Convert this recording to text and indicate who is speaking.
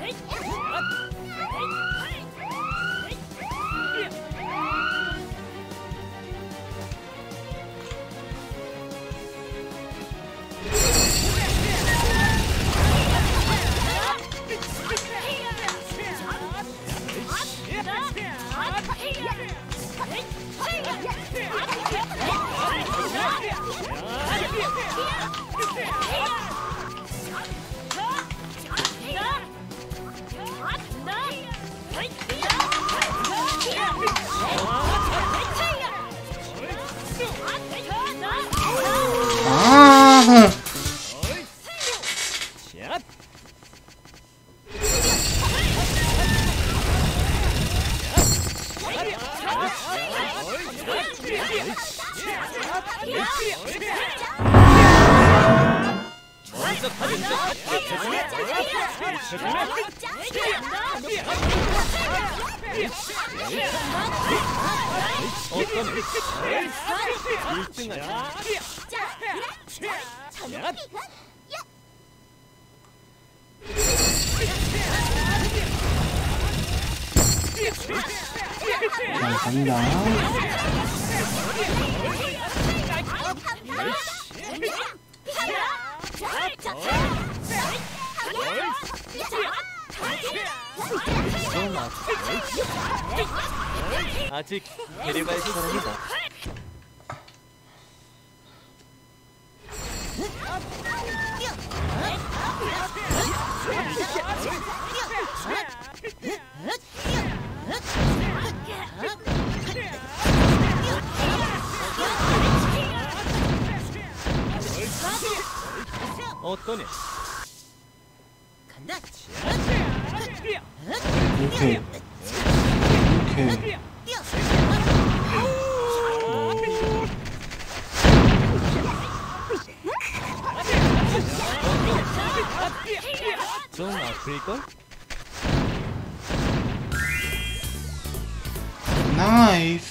Speaker 1: Yeah. はい 자, 갑니다.
Speaker 2: 아직 데려갈 사람이다. 어떠냐?
Speaker 1: 이렇게, 이렇게.
Speaker 2: 좀 아플걸?
Speaker 1: 나이스.